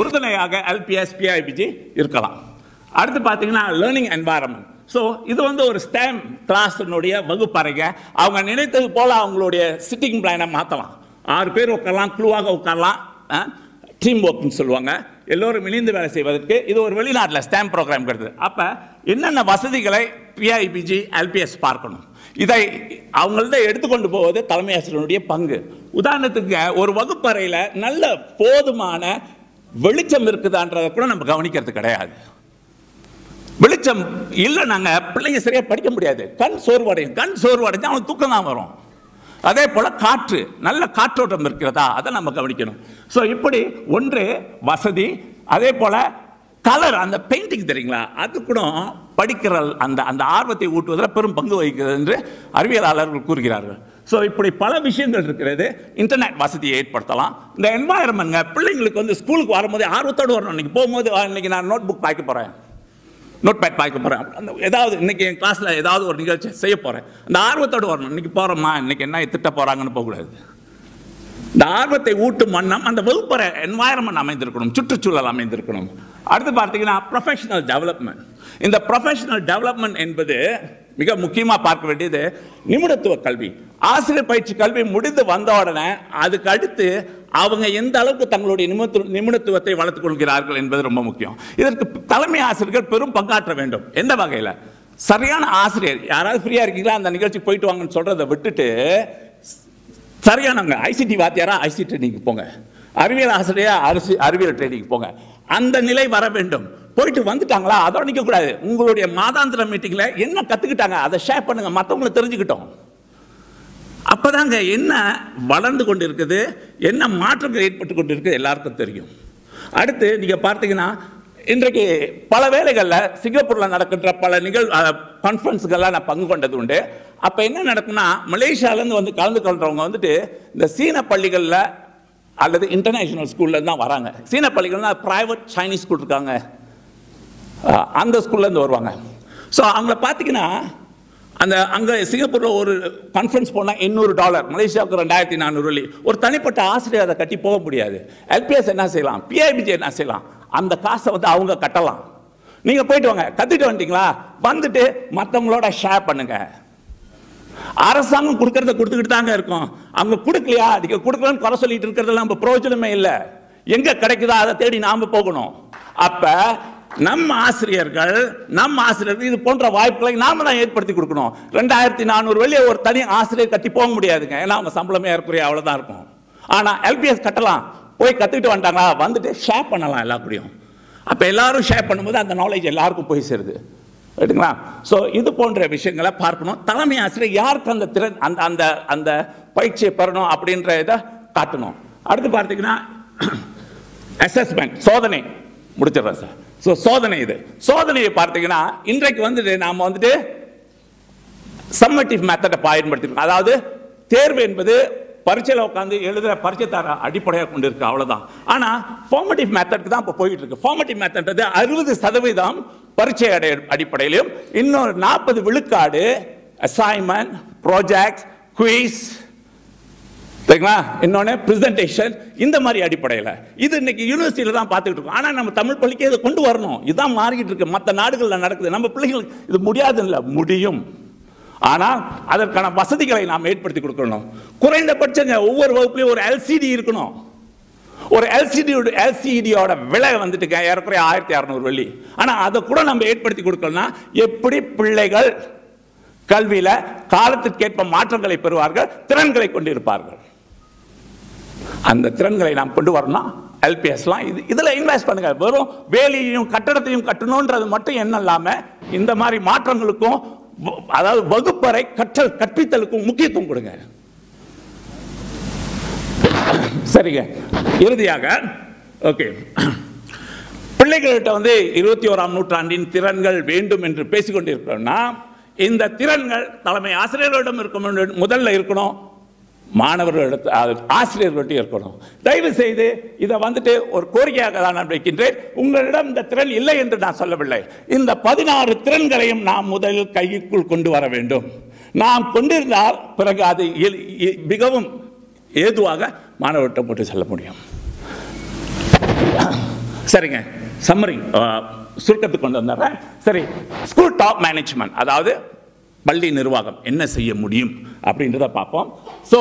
உறுதுணையாக எல்பிஎஸ் பிஐபிஜி இருக்கலாம். அடுத்து பார்த்தீங்கன்னா லேர்னிங் என்வாரன்மெண்ட் ஸோ இது வந்து ஒரு ஸ்டேம் கிளாஸினுடைய வகுப்பறைங்க அவங்க நினைத்தது போல் அவங்களுடைய சிட்டிங் பிளானை மாற்றலாம் ஆறு பேர் உட்காரலாம் குழுவாக உட்காரலாம் டீம் ஒர்க்னு சொல்லுவாங்க. எல்லோரும் இணைந்து வேலை செய்வதற்கு இது ஒரு வெளிநாட்டில் ஸ்டாம்ப் ப்ரோக்ராம் கிடையாது அப்போ என்னென்ன வசதிகளை பிஐபிஜி எல்பிஎஸ் பார்க்கணும்? இதை அவங்கள்ட்ட எடுத்துக்கொண்டு போவது தலைமை ஆசிரியருடைய பங்கு. உதாரணத்துக்கு ஒரு வகுப்பறையில் நல்ல போதுமான வெளிச்சம் இருக்குதான்றதை கூட நம்ம கவனிக்கிறது கிடையாது. வெளிச்சம் இல்லை நாங்கள் பிள்ளைங்க சரியாக படிக்க முடியாது. கண் சோர்வடையும். கண் சோர்வடைஞ்சு அவனுக்கு தூக்கம் தான் வரும். அதே போல் காற்று நல்ல காற்றோட்டம் இருக்கிறதா? அதை நம்ம கவனிக்கணும். ஸோ இப்படி ஒன்று வசதி அதே போல் கலர் அந்த பெயிண்டிங் தெரியுங்களா? அது கூட படிக்கிற அந்த அந்த ஆர்வத்தை ஊட்டுவதில் பெரும் பங்கு வகிக்கிறது என்று அறிவியலாளர்கள் கூறுகிறார்கள். ஸோ இப்படி பல விஷயங்கள் இருக்கிறது. இன்டர்நெட் வசதியை ஏற்படுத்தலாம். இந்த என்வாயர்மெண்ட்ங்க பிள்ளைங்களுக்கு வந்து ஸ்கூலுக்கு வரும்போது ஆர்வத்தோடு வரணும். இன்னைக்கு போகும்போது இன்னைக்கு நான் நோட் புக் பாய்க்க போகிறேன் நோட் பேட் பார்க்க போகிறேன் அந்த ஏதாவது இன்னைக்கு என் கிளாஸில் ஏதாவது ஒரு நிகழ்ச்சி செய்ய போகிறேன் அந்த ஆர்வத்தோடு வரணும். இன்னைக்கு போகிறோமா இன்னைக்கு என்ன திட்ட போகிறாங்கன்னு போகக்கூடாது. இந்த ஆர்வத்தை ஊட்டும் வண்ணம் அந்த வகுப்பறை என்வாயரன்மெண்ட் அமைந்திருக்கணும் சுற்றுச்சூழல் அமைந்திருக்கணும். அடுத்து பார்த்தீங்கன்னா ப்ரொஃபஷனல் டெவலப்மெண்ட் இந்த ப்ரொஃபஷனல் டெவலப்மெண்ட் என்பது மிக முக்கியமாக பார்க்க வேண்டியது நிபுணத்துவ கல்வி. ஆசிரியர் பயிற்சி கல்வி முடிந்து வந்த உடனே அதுக்கு அடுத்து அவங்க எந்த அளவுக்கு தங்களுடைய நிமித்து நிபுணத்துவத்தை வளர்த்துக் கொள்கிறார்கள் என்பது ரொம்ப முக்கியம். இதற்கு தலைமை ஆசிரியர்கள் பெரும் பங்காற்ற வேண்டும். எந்த வகையில்? சரியான ஆசிரியர் யாராவது ஃப்ரீயாக இருக்கீங்களா? அந்த நிகழ்ச்சிக்கு போயிட்டு வாங்கன்னு சொல்கிறத விட்டுட்டு சரியானவங்க. ஐசிடி வாத்தியாரா? ஐசிடி ட்ரைனிங் போங்க. அறிவியல் ஆசிரியரா? அரிசி அறிவியல் ட்ரைனிங் போங்க. அந்த நிலை வர வேண்டும். போயிட்டு வந்துட்டாங்களா? அதோட நிற்க கூடாது உங்களுடைய மாதாந்திர மீட்டிங்கில் என்ன கற்றுக்கிட்டாங்க அதை ஷேர் பண்ணுங்க. மற்றவங்களை தெரிஞ்சுக்கிட்டோம். அப்பதாங்க என்ன வளர்ந்து கொண்டு இருக்குது என்ன மாற்றங்கள் ஏற்பட்டு கொண்டு இருக்குது எல்லாருக்கும் தெரியும். அடுத்து நீங்கள் பார்த்தீங்கன்னா இன்றைக்கு பல வேலைகளில் சிங்கப்பூரில் நடக்கின்ற பல நிகழ் கான்ஃபரன்ஸுகள்லாம் நான் பங்கு கொண்டது உண்டு. அப்போ என்ன நடக்கும்னா மலேசியாவிலேருந்து வந்து கலந்து கொள்றவங்க வந்துட்டு இந்த சீன பள்ளிகளில் அல்லது இன்டர்நேஷனல் ஸ்கூல்ல தான் வராங்க. சீன பள்ளிகள்னால் ப்ரைவேட் சைனீஸ் ஸ்கூல் இருக்காங்க. அந்த ஸ்கூல்லேருந்து வருவாங்க. ஸோ அவங்கள பார்த்தீங்கன்னா அந்த அங்கே சிங்கப்பூரில் ஒரு கான்ஃபரன்ஸ் போனால் எண்ணூறு டாலர் மலேசியாவுக்கு ரெண்டாயிரத்தி நானூறு வழி ஒரு தனிப்பட்ட ஆசிரியர் அதை கட்டி போக முடியாது. எல்பிஎஸ் என்ன செய்யலாம்? பிஐபிஜி என்ன செய்யலாம்? அந்த காசை வந்து அவங்க கட்டலாம். நீங்கள் போயிட்டு வாங்க. கற்றுட்டு வந்துட்டீங்களா? வந்துட்டு மற்றவங்களோட ஷேர் பண்ணுங்கள் அரசாங்கம் கொடுக்கறத கொடுத்துக்கிட்டு தாங்க இருக்கும். அவங்க கொடுக்கலையா? அதுக்கு கொடுக்கலன்னு குறை சொல்லிட்டு இருக்கிறதுல நம்ம பிரயோஜனமே இல்லை. எங்க கிடைக்குதோ அதை தேடி நாம போகணும். அப்ப நம்ம ஆசிரியர்கள் நம் ஆசிரியர்கள் இது போன்ற வாய்ப்புகளை நாம தான் ஏற்படுத்தி கொடுக்கணும். ரெண்டாயிரத்தி நானூறு வெளியே ஒரு தனி ஆசிரியர் கட்டி போக முடியாதுங்க. ஏன்னா அவங்க சம்பளமே ஏற்குறைய அவ்வளவுதான் இருக்கும். ஆனா எல்பிஎஸ் கட்டலாம். போய் கத்துக்கிட்டு வந்துட்டாங்களா? வந்துட்டு ஷேர் பண்ணலாம் எல்லா கூடயும். அப்ப எல்லாரும் ஷேர் பண்ணும்போது அந்த நாலேஜ் எல்லாருக்கும் போய் சேருது. ரைட்டுங்களா ஸோ இது போன்ற விஷயங்களை பார்க்கணும். தலைமை ஆசிரியர் யாருக்கு அந்த திறன் அந்த அந்த அந்த பயிற்சியை பெறணும் அப்படின்ற இதை காட்டணும். அடுத்து பார்த்தீங்கன்னா அசஸ்மெண்ட் சோதனை. முடிச்சிடுறேன் சார் ஸோ சோதனை இது. சோதனையை பார்த்தீங்கன்னா இன்றைக்கு வந்துட்டு நாம் வந்துட்டு சம்மட்டிவ் மெத்தடை பயன்படுத்திருக்கோம் அதாவது தேர்வு என்பது பரீட்சையில் உட்காந்து எழுதுகிற பரீட்சை தர அடிப்படையாக கொண்டு இருக்கு அவ்வளோதான் ஆனால் ஃபார்மேட்டிவ் மெத்தட்க்கு தான் இப்போ போயிட்டு இருக்கு. ஃபார்மேட்டிவ் மெத்தட் அறுபது சதவீதம் பரீட்சை அடை அடிப்படையிலும் இன்னொரு நாற்பது விழுக்காடு அசைன்மெண்ட் ப்ராஜெக்ட் குயிஸ் சரிங்களா? இன்னொன்று ப்ரெசன்டேஷன் இந்த மாதிரி அடிப்படையில். இது இன்னைக்கு யூனிவர்சிட்டியில் தான் பார்த்துக்கிட்டு இருக்கோம். ஆனால் நம்ம தமிழ் பள்ளிக்கு இதை கொண்டு வரணும். இதுதான் மாறிக்கிட்டு இருக்கு. மற்ற நாடுகளில் நடக்குது. நம்ம பிள்ளைகளுக்கு இது முடியாது இல்லை முடியும். ஆனால் அதற்கான வசதிகளை நாம் ஏற்படுத்தி கொடுக்கணும். குறைந்தபட்சங்க ஒவ்வொரு வகுப்புலையும் ஒரு எல்சிடி இருக்கணும். ஒரு எல்சிடியோட எல்சிடியோட விலை வந்துட்டுங்க ஏறக்குறைய ஆயிரத்தி அறநூறு வெள்ளி. ஆனால் அதை கூட நம்ம ஏற்படுத்தி கொடுக்கணும்னா எப்படி பிள்ளைகள் கல்வியில காலத்திற்கேற்ப மாற்றங்களை பெறுவார்கள் திறன்களை கொண்டிருப்பார்கள். அந்த திறன்களை நாம் கொண்டு வரணும் எல்பிஎஸ்லாம் இது இதில் இன்வெஸ்ட் பண்ணுங்க. வெறும் வேலையையும் கட்டடத்தையும் கட்டணுன்றது மட்டும் என்ன இல்லாமல் இந்த மாதிரி மாற்றங்களுக்கும் வ- அதாவது வகுப்பறை கற்றல் கற்பித்தலுக்கும் முக்கியத்துவம் கொடுங்க. சரிங்க. இறுதியாக ஓகே பிள்ளைகள்கிட்ட வந்து இருபத்தி ஓராம் நூற்றாண்டின் திறன்கள் வேண்டும் என்று பேசிக்கொண்டிருக்கிறோம்னா இந்த திறன்கள் தலைமை ஆசிரியர்களிடம் இருக்கும் முதல்ல இருக்கணும் மாணவர்களிடத்து அது இருக்கணும். தயவு செய்து இதை வந்துட்டு ஒரு கோரிக்கையாக தான் நான் வைக்கின்றேன். உங்களிடம் இந்த திறன் இல்லை என்று நான் சொல்லவில்லை. இந்த பதினாறு திறன்களையும் நாம் முதலில் கைக்குள் கொண்டு வர வேண்டும். நாம் கொண்டிருந்தால் பிறகு அது மிகவும் ஏதுவாக மாணவர்கிட்ட போட்டு செல்ல முடியும். சரிங்க. சம்மரி சுருக்கத்துக்கு கொண்டு வந்துடுறேன். சரி. ஸ்கூல் டாப் மேனேஜ்மெண்ட் அதாவது பள்ளி நிர்வாகம் என்ன செய்ய முடியும் அப்படின்றத பார்ப்போம். So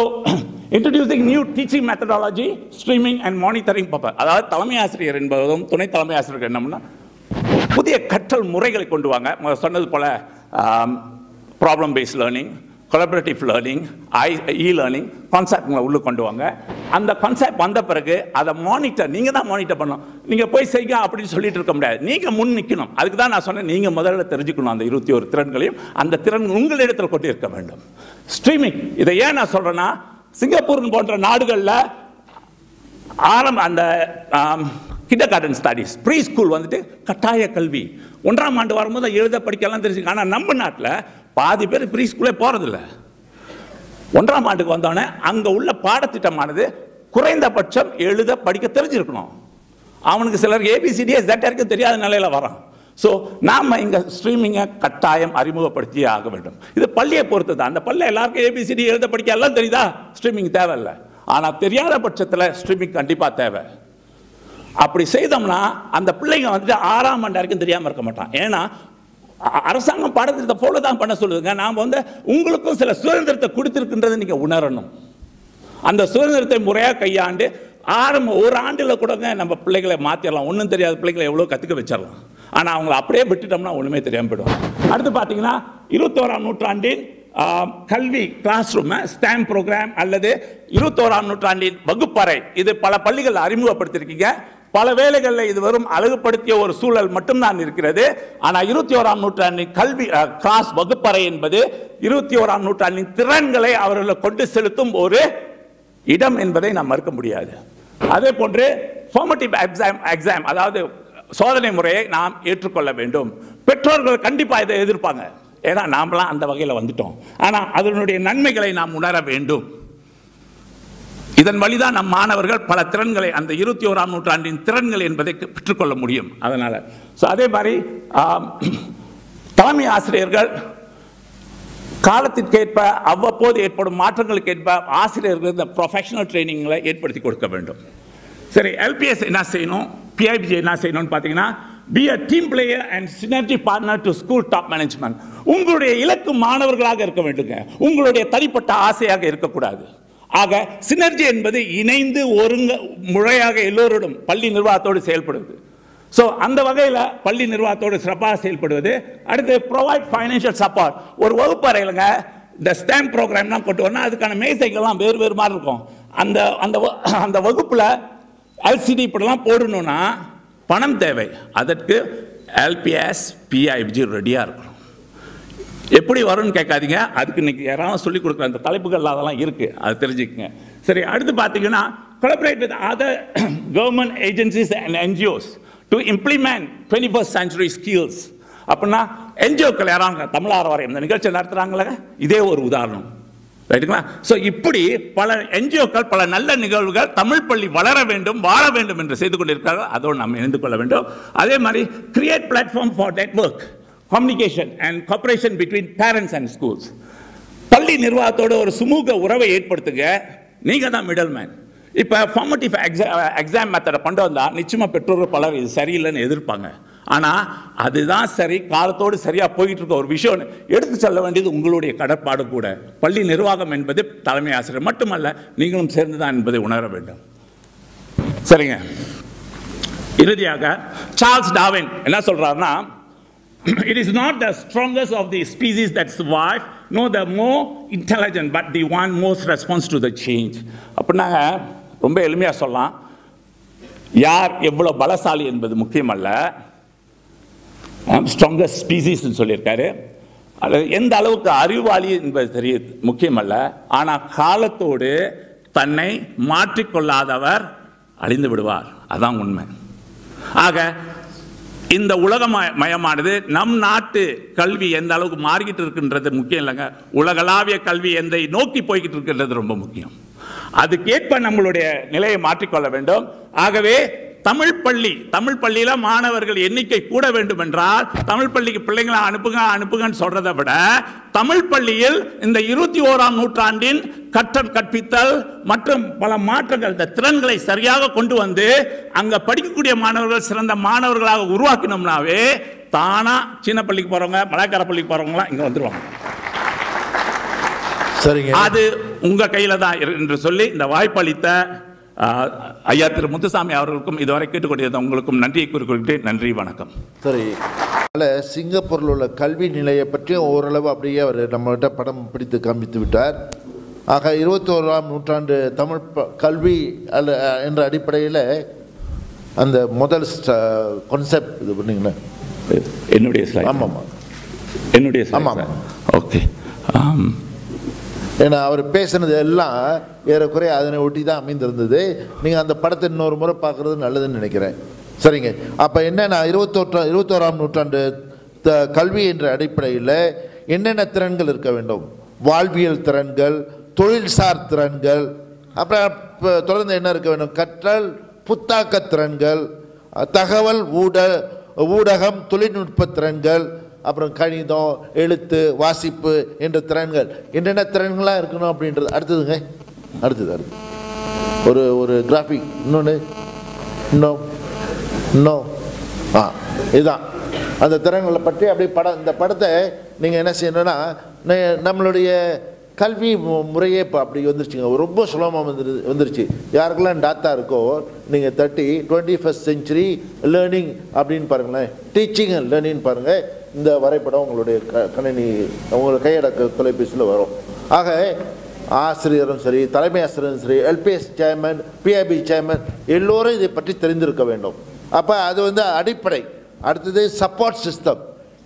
introducing new teaching methodology streaming and monitoring buffer அதாவது தலைமை ஆசிரியர் என்பதும் துணை தலைமை ஆசிரியர் என்னம்னா புதிய கற்றல் முறைகளை கொண்டு வாங்க. சொன்னது போல் problem based learning collaborative learning I e learning கான்செப்ட்ங்களை உள்ளே கொண்டு வாங்க. அந்த கான்செப்ட் வந்த பிறகு அதை மானிட்டர் நீங்கள் தான் மானிட்டர் பண்ணணும். நீங்கள் போய் செய்யுங்க அப்படின்னு சொல்லிட்டு இருக்க முடியாது. நீங்கள் முன் நிற்கணும் அதுக்கு தான் நான் சொன்னேன் நீங்கள் முதல்ல தெரிஞ்சுக்கணும் அந்த இருபத்தி ஒரு திறன்களையும். அந்த திறன் உங்களிடத்தில் கொண்டு இருக்க வேண்டும். ஸ்ட்ரீமிங் இதை ஏன் நான் சொல்கிறேன்னா சிங்கப்பூர் போன்ற நாடுகளில் ஆரம்ப அந்த kindergarten studies pre school வந்துட்டு கட்டாய கல்வி. ஒன்றாம் ஆண்டு வரும்போது எழுத படிக்கலாம் தெரிஞ்சு ஆனால் நம்ம நாட்டில் பாதி பேர் ப்ரீ ஸ்கூலே போகிறதில்ல ஒன்றாம் ஆண்டுக்கு வந்தோடனே அங்கே உள்ள பாடத்திட்டமானது குறைந்தபட்சம் எழுத படிக்க தெரிஞ்சிருக்கணும். அவனுக்கு சிலர் ஏபிசிடியே ஜெட் தெரியாத நிலையில வரான். ஸோ நாம் இங்கே ஸ்ட்ரீமிங்கை கட்டாயம் அறிமுகப்படுத்தியே ஆக வேண்டும். இது பள்ளியை பொறுத்து தான். அந்த பள்ளி எல்லாருக்கும் ஏபிசிடி e, எழுத படிக்க எல்லாம் தெரியுதா? ஸ்ட்ரீமிங் தேவையில்லை. ஆனால் தெரியாத பட்சத்தில் ஸ்ட்ரீமிங் கண்டிப்பாக தேவை. அப்படி செய்தோம்னா அந்த பிள்ளைங்க வந்துட்டு ஆறாம் ஆண்டு வரைக்கும் தெரியாமல் இருக்க மாட்டான். ஏன்னா அரசாங்கம் பாடத்திட்டத்தை ஃபாலோ தான் பண்ண சொல்லுதுங்க. நாம் வந்து உங்களுக்கும் சில சுதந்திரத்தை கொடுத்துருக்குன்றதை நீங்கள் உணரணும். அந்த சுதந்திரத்தை முறையாக கையாண்டு ஆரம்ப ஒரு ஆண்டில் கூடங்க நம்ம பிள்ளைகளை மாற்றிடலாம் ஒன்றும் தெரியாத பிள்ளைகளை எவ்வளோ கற்றுக்க வச்சிடலாம் ஆனால் அவங்கள அப்படியே விட்டுட்டோம்னா ஒன்றுமே தெரியாமல் போயிடும். அடுத்து பார்த்தீங்கன்னா இருபத்தோராம் நூற்றாண்டின் கல்வி கிளாஸ் ரூம் ஸ்டாம் ப்ரோக்ராம் அல்லது இருபத்தோராம் நூற்றாண்டின் வகுப்பறை. இது பல பள்ளிகள் அறிமுகப்படுத்தியிருக்கீங்க. பல வேலைகளில் இது வெறும் அழகுபடுத்திய ஒரு சூழல் மட்டும்தான் இருக்கிறது. ஆனால் இருபத்தி ஓராம் நூற்றாண்டின் கல்வி அஹ், கிளாஸ் வகுப்பறை என்பது இருபத்தி ஓராம் நூற்றாண்டின் திறன்களை அவர்களை கொண்டு செலுத்தும் ஒரு இடம் என்பதை நாம் மறுக்க முடியாது. அதே போன்று ஃபார்மேட்டிவ் எக்ஸாம் எக்ஸாம் அதாவது சோதனை முறையை நாம் ஏற்றுக்கொள்ள வேண்டும். பெற்றோர்கள் கண்டிப்பாக இதை எதிர்ப்பாங்க. ஏன்னா நாமெல்லாம் அந்த வகையில் வந்துட்டோம். ஆனால் அதனுடைய நன்மைகளை நாம் உணர வேண்டும். இதன் வழிதான் நம் மாணவர்கள் பல திறன்களை அந்த இருபத்தி ஓராம் நூற்றாண்டின் திறன்கள் என்பதை பெற்றுக்கொள்ள முடியும். அதனால் ஸோ அதே மாதிரி தலைமை ஆசிரியர்கள் காலத்திற்கேற்ப அவ்வப்போது ஏற்படும் மாற்றங்களுக்கு ஏற்ப ஆசிரியர்கள் இந்த ப்ரொஃபஷனல் ட்ரைனிங்களை ஏற்படுத்தி கொடுக்க வேண்டும். சரி எல்பிஎஸ் என்ன செய்யணும்? பிஐபிஜி என்ன செய்யணும்னு பார்த்தீங்கன்னா be a team player and synergy partner to school top management உங்களுடைய இலக்கு மாணவர்களாக இருக்க வேண்டுங்க. உங்களுடைய தனிப்பட்ட ஆசையாக இருக்கக்கூடாது. ஆக சினர்ஜி என்பது இணைந்து ஒருங்க முறையாக எல்லோரோடும் பள்ளி நிர்வாகத்தோடு செயல்படுவது. ஸோ அந்த வகையில் பள்ளி நிர்வாகத்தோடு சிறப்பாக செயல்படுவது. அடுத்து ப்ரொவைட் ஃபைனான்ஷியல் சப்போர்ட் ஒரு வகுப்பு அறையிலங்க இந்த ஸ்டாம்ப் ப்ரோக்ராம்லாம் கொண்டு வரணும் அதுக்கான மேசைகள்லாம் வேறு வேறு மாதிரி இருக்கும். அந்த அந்த வ- அந்த வகுப்பில் எல்சிடி இப்படிலாம் போடணும்னா பணம் தேவை. அதற்கு எல்பிஎஸ் பிஐபிஜி ரெடியாக இருக்கணும். எப்படி வரும்னு கேட்காதீங்க. அதுக்கு இன்னைக்கு யாராவது சொல்லி கொடுக்குற அந்த தலைப்புகள் அதெல்லாம் இருக்கு. அது தெரிஞ்சுக்கங்க. சரி அடுத்து பார்த்தீங்கன்னா collaborate with other government agencies and NGOs to implement twenty first century skills அப்படின்னா என்ஜிஓக்கள் யாராங்க தமிழார வரை இந்த நிகழ்ச்சி நடத்துகிறாங்களே இதே ஒரு உதாரணம். ரைட்டுங்களா? ஸோ இப்படி பல என்ஜிஓக்கள் பல நல்ல நிகழ்வுகள் தமிழ் பள்ளி வளர வேண்டும் வாழ வேண்டும் என்று செய்து கொண்டிருக்கிறார்கள். அதோடு நாம் இணைந்து கொள்ள வேண்டும். அதே மாதிரி create platform for network communication and cooperation between parents and schools பள்ளி நிர்வாகத்தோட ஒரு சுமூக உறவை ஏற்படுத்துங்க. நீங்கள் தான் மிடல் மேன் இப்போ ஃபார்மேட்டிவ் எக்ஸாம் மெத்தடை கொண்டு வந்தால் நிச்சயமாக பெற்றோர்கள் பலர் இது சரியில்லைன்னு எதிர்ப்பாங்க. ஆனால் அதுதான் சரி காலத்தோடு சரியாக போயிட்டு இருக்க ஒரு விஷயம். எடுத்து செல்ல வேண்டியது உங்களுடைய கடப்பாடு கூட. பள்ளி நிர்வாகம் என்பது தலைமை ஆசிரியர் மட்டுமல்ல நீங்களும் சேர்ந்து தான் என்பதை உணர வேண்டும். சரிங்க. இறுதியாக சார்ல்ஸ் டாவின் என்ன சொல்கிறாருன்னா it is not the strongest of the species that survive nor the more intelligent but the one most response to the change. அப்படின்னாங்க ரொம்ப எளிமையாக சொல்லலாம். யார் எவ்வளோ பலசாலி என்பது முக்கியமல்ல. ஸ்ட்ராங்கஸ்ட் ஸ்பீசிஸ்ன்னு சொல்லியிருக்காரு. அல்லது எந்த அளவுக்கு அறிவாளி என்பது தெரிய முக்கியமல்ல. ஆனால் காலத்தோடு தன்னை மாற்றிக்கொள்ளாதவர் அழிந்து விடுவார். அதான் உண்மை. ஆக இந்த உலக ம- மயமானது நம் நாட்டு கல்வி எந்த அளவுக்கு மாறிக்கிட்டு இருக்கின்றது முக்கியம் இல்லைங்க. உலகளாவிய கல்வி எந்த நோக்கி போய்கிட்டு இருக்கின்றது ரொம்ப முக்கியம். அதுக்கேற்ப நம்மளுடைய நிலையை மாற்றிக்கொள்ள வேண்டும். ஆகவே தமிழ் பள்ளி தமிழ் பள்ளியில மாணவர்கள் எண்ணிக்கை கூட வேண்டும் என்றால் தமிழ் பள்ளிக்கு பிள்ளைங்களை அனுப்புங்க அனுப்புங்கன்னு சொல்றதை விட தமிழ் பள்ளியில் இந்த இருபத்தி ஓராம் நூற்றாண்டின் கற்றல் கற்பித்தல் மற்றும் பல மாற்றங்கள் இந்த திறன்களை சரியாக கொண்டு வந்து அங்க படிக்கக்கூடிய மாணவர்கள் சிறந்த மாணவர்களாக உருவாக்கினோம்னாவே தானா சின்ன பள்ளிக்கு போறவங்க மலைக்கார பள்ளிக்கு போறவங்களாம் இங்க வந்துருவாங்க. சரிங்க. அது உங்க கையில தான் என்று சொல்லி இந்த வாய்ப்பளித்த ஐயா திரு முத்துசாமி அவர்களுக்கும் இதுவரை கேட்டுக்கொண்டிருந்த உங்களுக்கும் நன்றியை கூறிக்கொள்கிறேன். நன்றி வணக்கம். சரி. அதனால சிங்கப்பூரில் உள்ள கல்வி நிலையை பற்றியும் ஓரளவு அப்படியே அவர் நம்மகிட்ட படம் பிடித்து காண்பித்து விட்டார். ஆக இருபத்தோராம் நூற்றாண்டு தமிழ் ப- கல்வி அல்ல என்ற அடிப்படையில் அந்த முதல் கான்செப்ட் இது பண்ணீங்களே? என்னுடைய. ஆமாம்மா. என்னுடைய ஆமாம். ஓகே. ஏன்னா அவர் பேசுனது எல்லாம் ஏறக்குறைய அதனை ஒட்டி தான் அமைந்திருந்தது. நீங்கள் அந்த படத்தை இன்னொரு முறை பார்க்குறது நல்லதுன்னு நினைக்கிறேன். சரிங்க. அப்போ என்னென்னா இருபத்தோற்றா இருபத்தோராம் நூற்றாண்டு த- கல்வி என்ற அடிப்படையில் என்னென்ன திறன்கள் இருக்க வேண்டும்? வாழ்வியல் திறன்கள் தொழில்சார் திறன்கள் அப்புறம் தொடர்ந்து என்ன இருக்க வேண்டும்? கற்றல் புத்தாக்க திறன்கள் தகவல் ஊட ஊடகம் தொழில்நுட்ப திறன்கள் அப்புறம் கணிதம் எழுத்து வாசிப்பு என்ற திறன்கள். என்னென்ன திறன்களாக இருக்கணும் அப்படின்றது அடுத்ததுங்க. அடுத்தது அடுத்து ஒரு ஒரு கிராஃபிக் இன்னொன்று இன்னும் இன்னும் ஆ இதுதான். அந்த திறன்களை பற்றி அப்படியே படம் இந்த படத்தை நீங்கள் என்ன செய்யணும்னா நம்மளுடைய கல்வி மு- முறையே இப்போ அப்படி வந்துருச்சுங்க. ரொம்ப சுலபமாக வந்துரு வந்துருச்சு. யாருக்கெல்லாம் டாத்தா இருக்கோ நீங்கள் தட்டி டுவெண்ட்டி ஃபஸ்ட் செஞ்சுரி லேர்னிங் அப்படின்னு பாருங்களேன். டீச்சிங் அண்ட் லேர்னிங் பாருங்கள் இந்த வரைபடம் உங்களுடைய க கணினி உங்களுடைய கையடக்க தொலைபேசியில் வரும். ஆக ஆசிரியரும் சரி தலைமை ஆசிரியரும் சரி எல்பிஎஸ் சேர்மன் பிஐபி சேர்மன் எல்லோரும் இதை பற்றி தெரிந்திருக்க வேண்டும். அப்போ அது வந்து அடிப்படை. அடுத்தது சப்போர்ட் சிஸ்டம்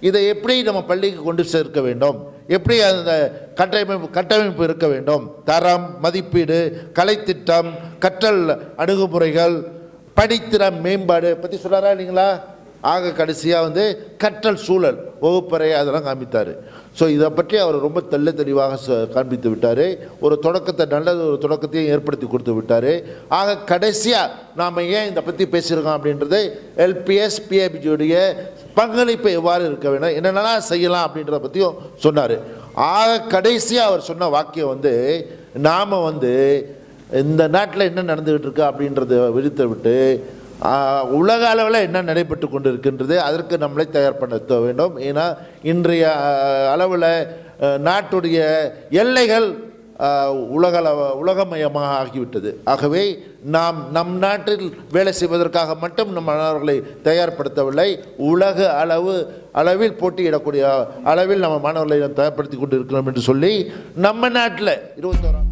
இதை எப்படி நம்ம பள்ளிக்கு கொண்டு சேர்க்க வேண்டும்? எப்படி அந்த கட்டமைப்பு கட்டமைப்பு இருக்க வேண்டும்? தரம் மதிப்பீடு கலைத்திட்டம் கற்றல் அணுகுமுறைகள் படித்திறம் மேம்பாடு பற்றி சொல்கிறாரா இல்லைங்களா? ஆக கடைசியாக வந்து கற்றல் சூழல் வகுப்பறை அதெல்லாம் காமித்தார் ஸோ இதை பற்றி அவர் ரொம்ப தெல்ல தெளிவாக ச- காண்பித்து விட்டார். ஒரு தொடக்கத்தை நல்ல ஒரு தொடக்கத்தையும் ஏற்படுத்தி கொடுத்து விட்டார். ஆக கடைசியாக நாம் ஏன் இதை பற்றி பேசியிருக்கோம் அப்படின்றது எல்பிஎஸ் பிஏபிஜியுடைய பங்களிப்பு எவ்வாறு இருக்க வேணும் என்னென்னலாம் செய்யலாம் அப்படின்றத பற்றியும் சொன்னார். ஆக கடைசியாக அவர் சொன்ன வாக்கியம் வந்து நாம் வந்து இந்த நாட்டில் என்ன நடந்துக்கிட்டு இருக்கு அப்படின்றத விரித்து விட்டு உலக அளவில் என்ன நடைபெற்று கொண்டு இருக்கின்றது அதற்கு நம்மளை தயார்படுத்த வேண்டும். ஏன்னா இன்றைய அளவில் நாட்டுடைய எல்லைகள் உலக உலகமயமாக ஆகிவிட்டது. ஆகவே நாம் நம் நாட்டில் வேலை செய்வதற்காக மட்டும் நம் மாணவர்களை தயார்படுத்தவில்லை. உலக அளவு அளவில் போட்டியிடக்கூடிய அளவில் நம்ம மாணவர்களை தயார்படுத்தி கொண்டு இருக்கிறோம் என்று சொல்லி நம்ம நாட்டில் இருபத்தோராம்